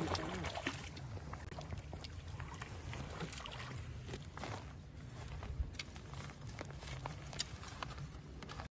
Thank you.